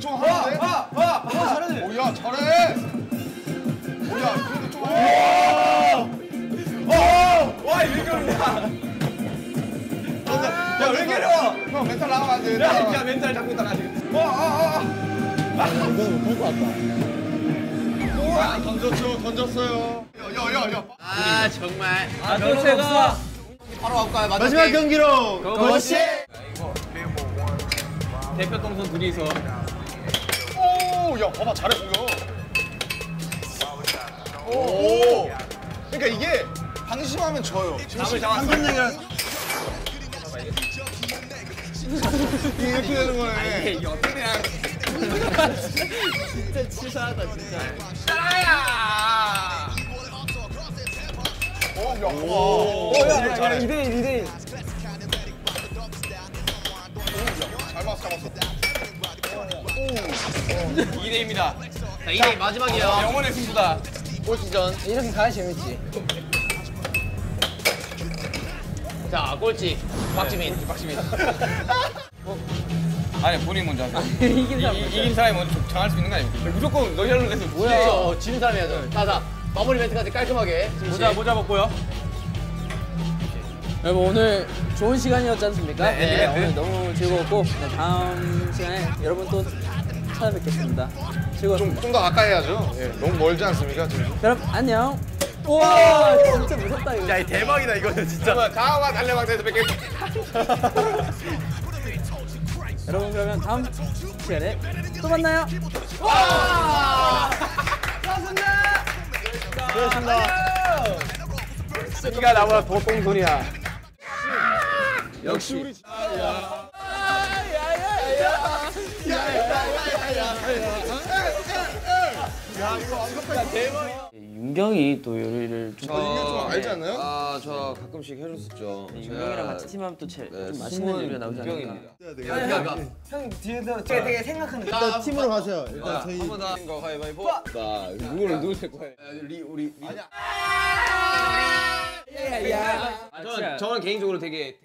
좀 하는데? 오야 잘해. 오야 그래도 좀 해. 와왜 그러냐? 야왜 그러? 형 멘탈 나가면 안 돼. 야, 야 멘탈 잡고 있다가 지금. 아, 던졌죠, 던졌어요. 야야야. 아 정말 아 결제가 바로 갈까요? 마지막 경기로 고시 대표 동선 둘이서 오, 야 봐봐 잘해 보여. 오. 그러니까 이게 방심하면 져요. 감을 잡았어. 이렇게 되는 거네. 이게 어떻게 그냥 진짜 치사하다 진짜 따라야. 오, 야, 와. 오, 야, 잘해. 2대1 2대1. 잘 맞았어, 잘 맞았어. 2대2입니다. 자 이제 마지막이에요 영혼의 승부다. 꼴찌전 이렇게 가야 재밌지. 자 꼴찌 박지민 박시민. 아니 본인 먼저 하세요. 이긴 사람 이, 이, 이긴 사람이 먼저 정할 수 있는 거 아닙니까? 무조건 너희로 내서 뭐야? 그렇죠 지는 사람이 해야죠 자 자 마무리 멘트까지 깔끔하게 모자 모자 벗고요. 여러분 오늘 좋은 시간이었지 않습니까? 네, 멘트. 오늘 너무 즐거웠고 네, 다음 시간에 여러분 또 찾아뵙겠습니다. 즐거웠습니다. 좀더 가까이 해야죠. 예, 너무 멀지 않습니까, 지금? 여러분 안녕. 우와 진짜 무섭다 이거. 야, 이 대박이다 이거는 진짜. 다음화 달려방에서 뵙겠습니다. 여러분 그러면 다음 시간에 또 만나요. 네가 나보다 더 똥손이야. 역시 우리 윤경이 또 요리를 좀 이게 좀 알지 않나요? 아, 저 가끔씩 해줬었죠. 윤경이랑 같이 팀하면 또 제일 네, 좀 맛있는 요리가 나오지 않을까. 윤경입니다. 되게 되게 생각하는 거. 일단 팀으로 가세요. 일단 저희 한번 더. 거 가위바위보. 나 누구를 누구 될 거야? 우리 우리. 아, 저는 저는 개인적으로 되게